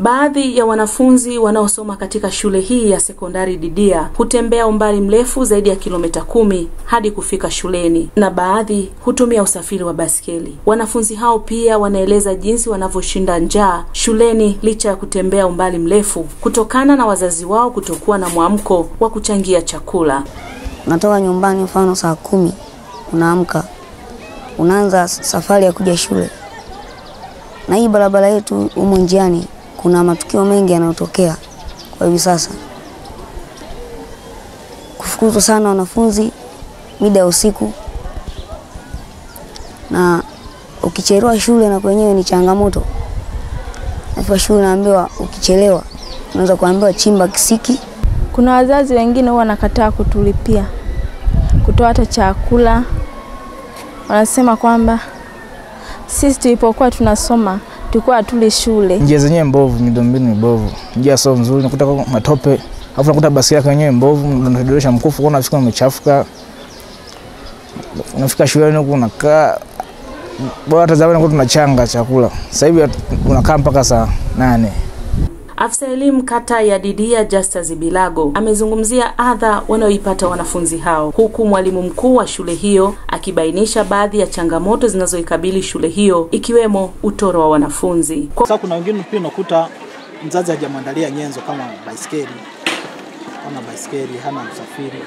Baadhi ya wanafunzi wanaosoma katika shule hii ya sekondari Didia hutembea umbali mrefu zaidi ya kilomita kumi hadi kufika shuleni na baadhi hutumia usafiri wa baskeli. Wanafunzi hao pia wanaeleza jinsi wanavyoshinda njaa shuleni licha ya kutembea umbali mrefu kutokana na wazazi wao kutokuwa na mwamko wa kuchangia chakula. Natoka nyumbani mfano saa kumi, unaamka unaanza safari ya kuja shule, na hii barabara yetu humo njiani kuna matukio mengi yanayotokea kwa hivi sasa, kufukuzwa sana wanafunzi mida ya usiku, na ukichelewa shule na kwenyewe ni changamoto. Nafika shule naambiwa ukichelewa unaweza kuambiwa chimba kisiki. Kuna wazazi wengine huwa wanakataa kutulipia kutoa hata chakula, wanasema kwamba sisi tulipokuwa tunasoma tulikuwa hatuli shule. Njia zenyewe mbovu, miundombinu mbovu, njia sio nzuri, nakuta matope, afu nakuta basi yake yenyewe mbovu, unadondosha mkufu, kuna unafika umechafuka, unafika shuleni huku unakaa bora. Hata zamani nakuta tunachanga chakula, sasa hivi unakaa mpaka saa nane. Afisa elimu kata ya Didia Justus Bilago amezungumzia adha wanaoipata wanafunzi hao, huku mwalimu mkuu wa shule hiyo akibainisha baadhi ya changamoto zinazoikabili shule hiyo ikiwemo utoro wa wanafunzi. Sasa kuna wengine pia unakuta mzazi hajamwandalia nyenzo kama baiskeli, hana baiskeli, hana usafiri,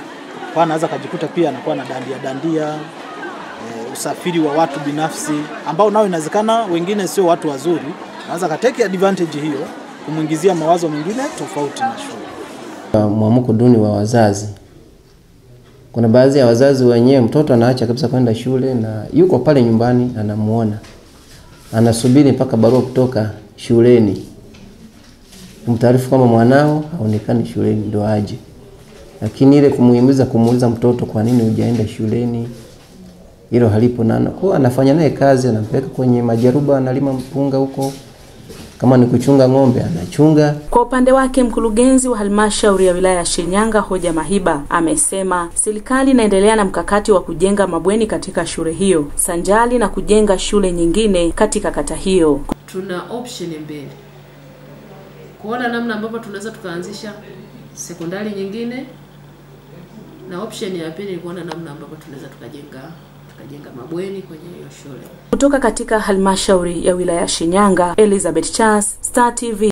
kwa anaweza akajikuta pia anakuwa na dandia dandia e, usafiri wa watu binafsi ambao nao inawezekana wengine sio watu wazuri, anaweza kateke advantage hiyo kumwingizia mawazo mengine tofauti na shule. Mwamko duni wa wazazi. Kuna baadhi ya wazazi wenyewe, mtoto anaacha kabisa kwenda shule na yuko pale nyumbani anamuona, anasubiri mpaka barua kutoka shuleni. Kumtaarifu kama mwanao haonekani shuleni ndo aje, lakini ile kumuhimiza, kumuuliza mtoto kwa nini hujaenda shuleni, hilo halipo. Nana kwa anafanya naye kazi, anampeleka kwenye majaruba, analima mpunga huko. Kama ni kuchunga ng'ombe anachunga. Upande wake, mkurugenzi wa halmashauri ya wilaya ya Shinyanga Hoja Mahiba amesema serikali inaendelea na mkakati wa kujenga mabweni katika shule hiyo sanjali na kujenga shule nyingine katika kata hiyo. Tuna option mbili kuona namna ambavyo tunaweza tukaanzisha sekondari nyingine, na option ya pili ni kuona namna ambavyo tunaweza tukajenga tukajenga mabweni kwenye hiyo shule. Kutoka katika halmashauri ya wilaya ya Shinyanga, Elizabeth Charles, Star TV.